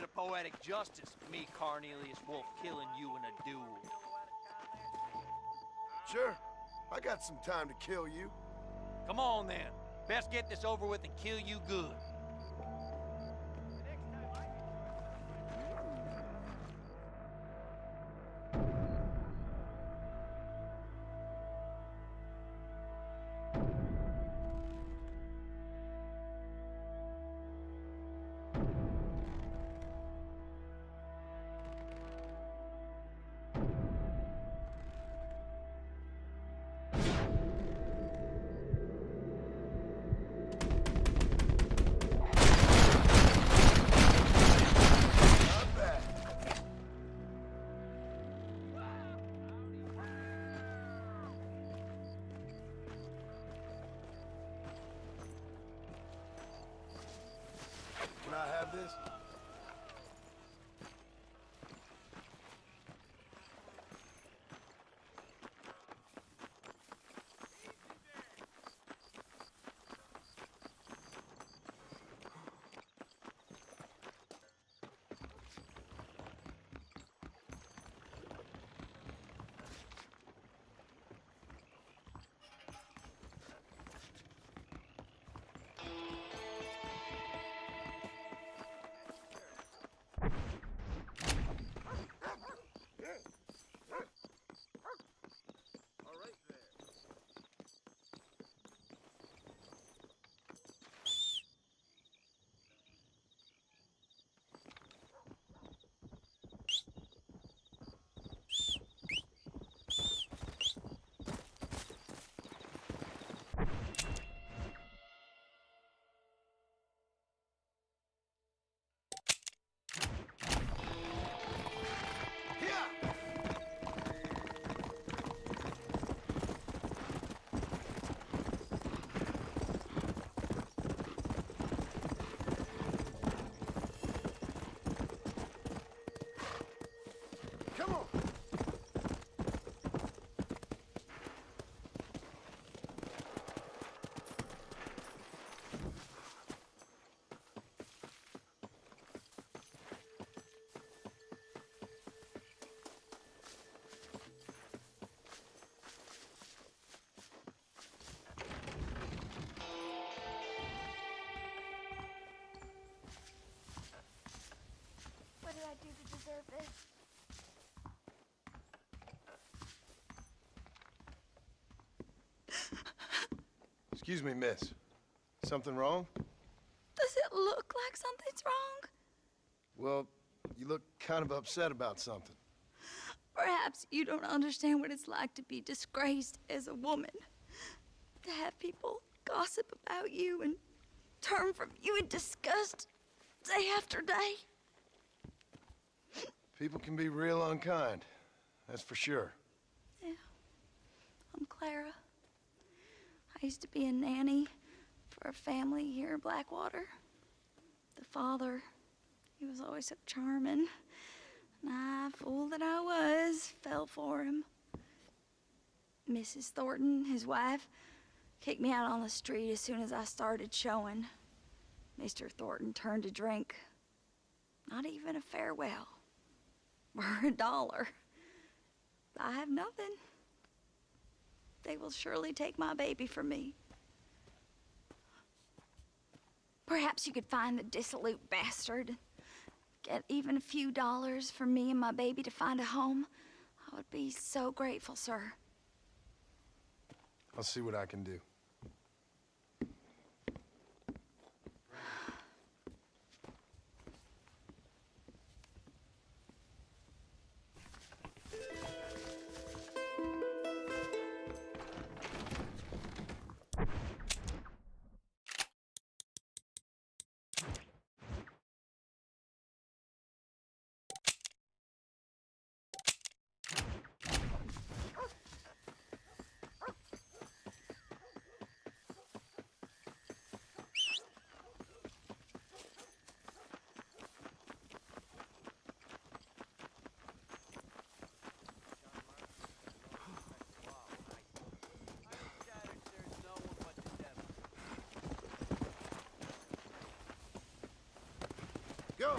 Bit of poetic justice, me, Cornelius Wolf, killing you in a duel. Sure. I got some time to kill you. Come on then. Best get this over with and kill you good. open. Excuse me, miss. Something wrong? Does it look like something's wrong? Well, you look kind of upset about something. Perhaps you don't understand what it's like to be disgraced as a woman. To have people gossip about you and turn from you in disgust day after day. People can be real unkind. That's for sure. Yeah. I'm Clara. I used to be a nanny for a family here in Blackwater. The father, he was always so charming. And I, fool that I was, fell for him. Mrs. Thornton, his wife, kicked me out on the street as soon as I started showing. Mr. Thornton turned to drink. Not even a farewell. A dollar. I have nothing. They will surely take my baby from me. Perhaps you could find the dissolute bastard. Get even a few dollars for me and my baby to find a home. I would be so grateful, sir. I'll see what I can do. Go!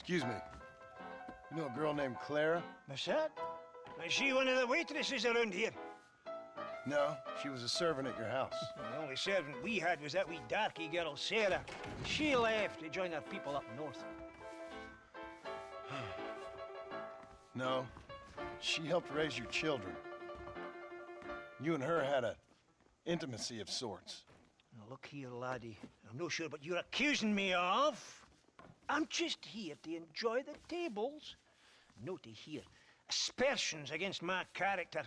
Excuse me. You know a girl named Clara? What's that? Is she one of the waitresses around here? No, she was a servant at your house. The only servant we had was that wee darky girl, Sarah. She left to join her people up north. No, she helped raise your children. You and her had a intimacy of sorts. Now, look here, laddie. I'm not sure what you're accusing me of. I'm just here to enjoy the tables, not to hear aspersions against my character.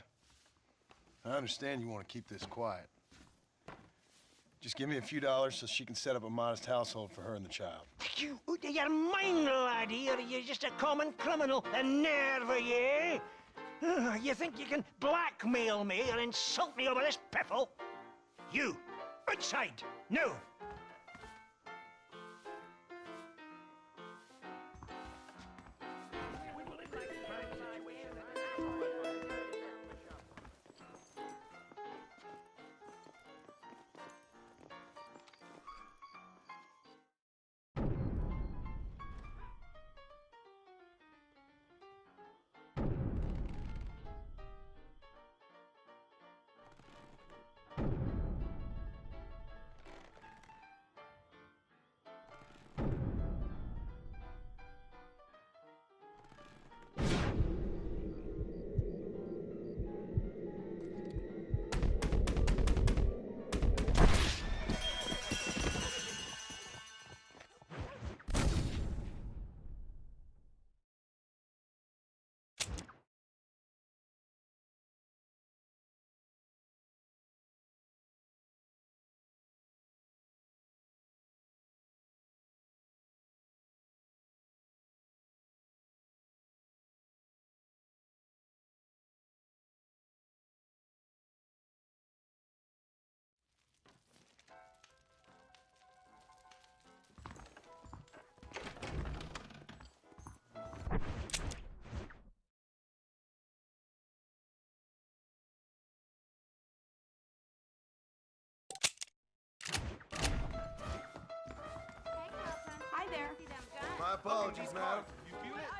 I understand you want to keep this quiet. Just give me a few dollars so she can set up a modest household for her and the child. You, oh, you're mine, laddie, or you're just a common criminal. The nerve of you! You think you can blackmail me or insult me over this piffle? You, outside, no! Apologies, man. You feel it?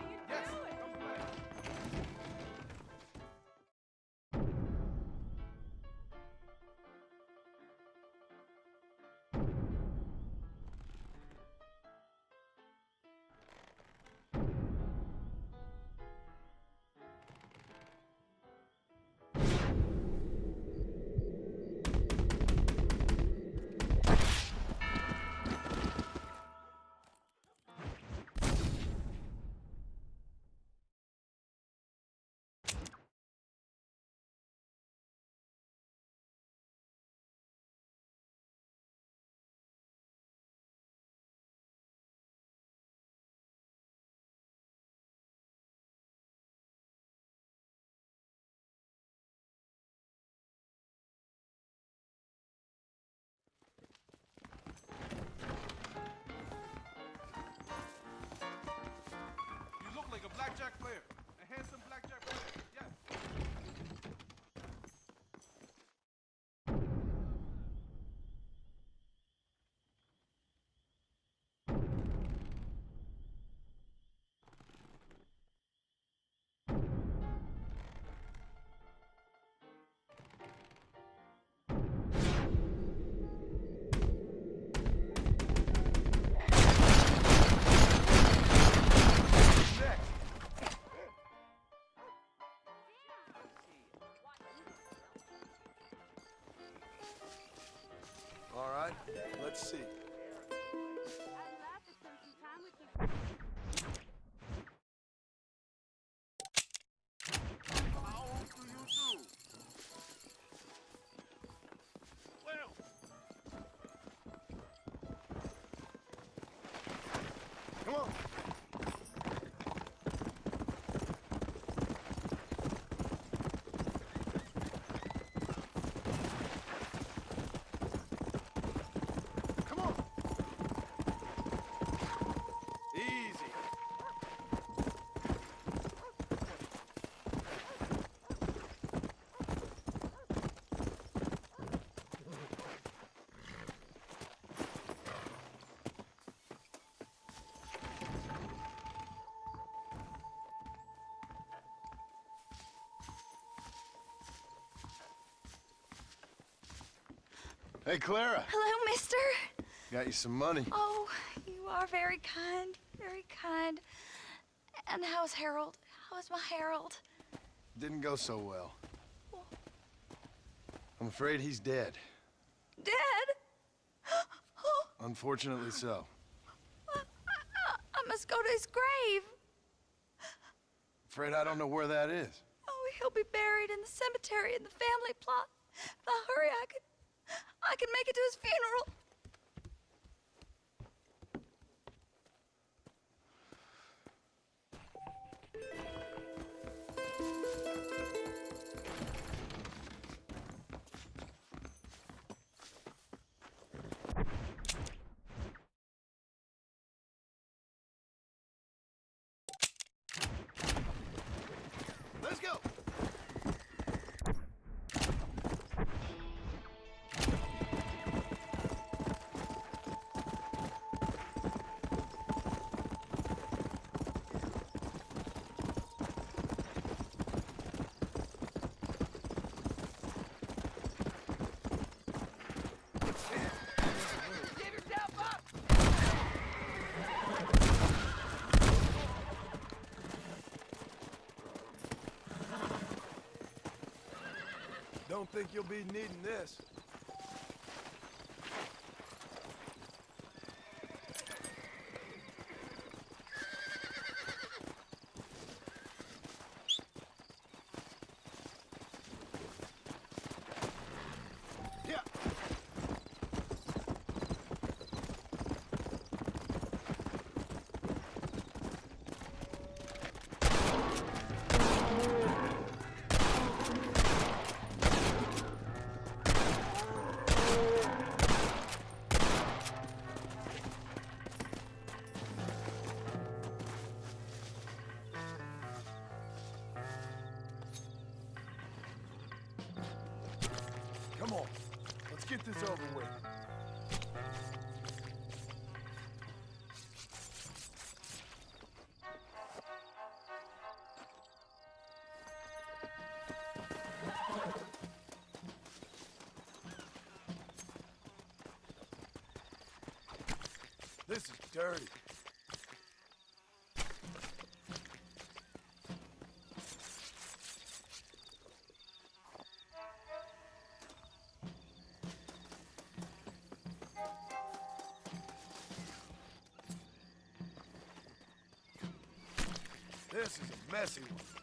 Right, let's see. Hey, Clara. Hello, mister. Got you some money. Oh, you are very kind. Very kind. And how's Harold? How's my Harold? Didn't go so well. I'm afraid he's dead. Dead? Unfortunately so. I, I must go to his grave. Afraid I don't know where that is. Oh, he'll be buried in the cemetery in the family plot. If I hurry, I could, I can make it to his funeral. Think you'll be needing this. This is dirty. This is a messy one.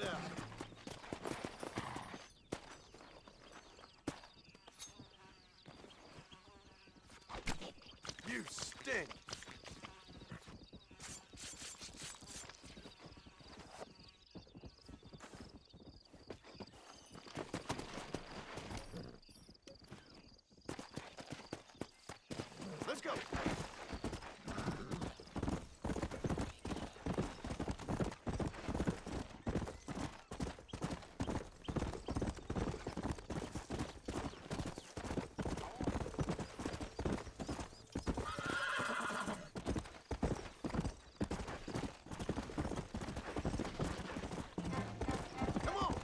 Up now. You stink. Let's go. Come on.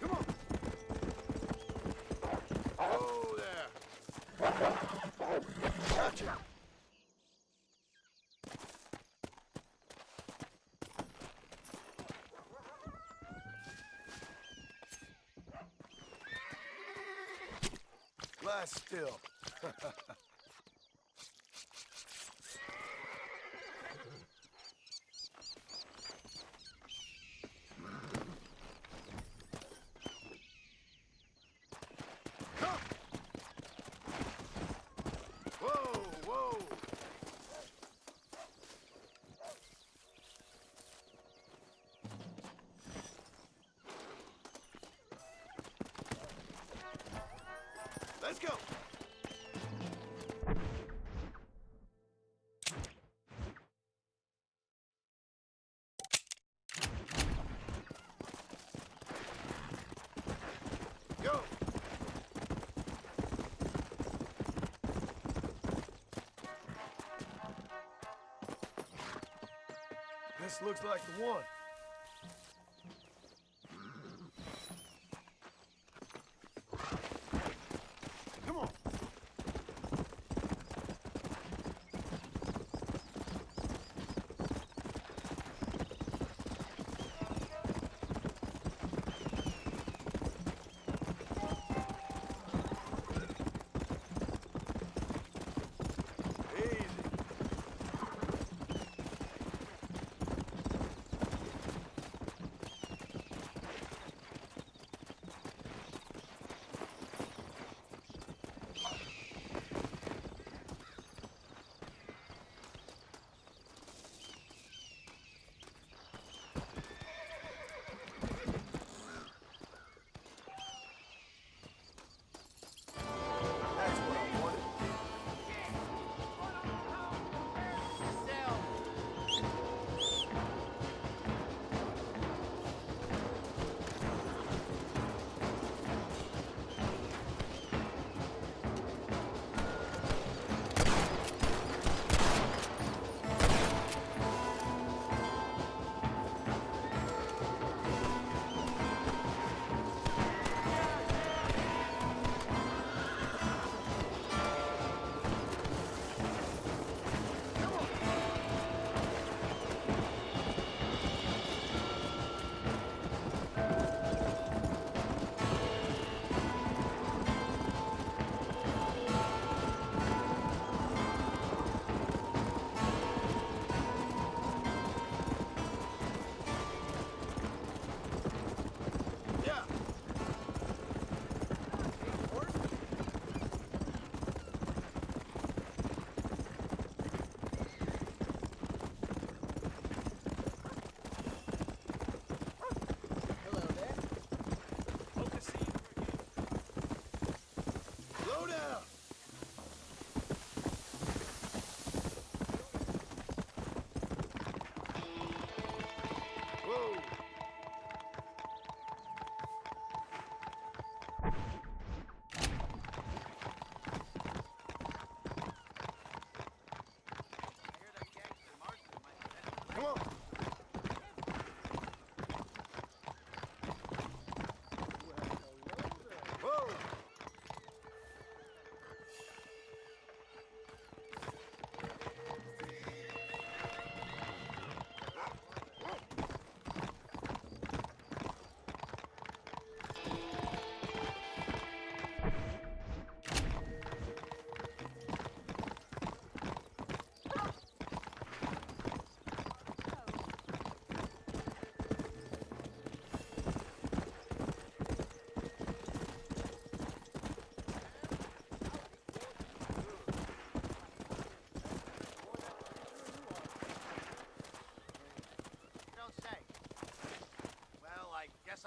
Come on. Oh, there. Gotcha. Lie still. Looks like the one.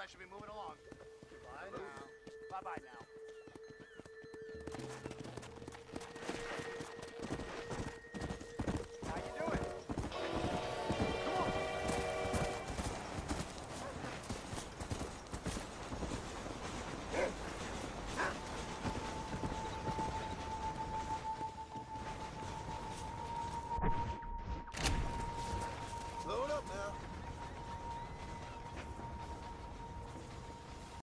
I should be moving along. Bye now. Bye bye now.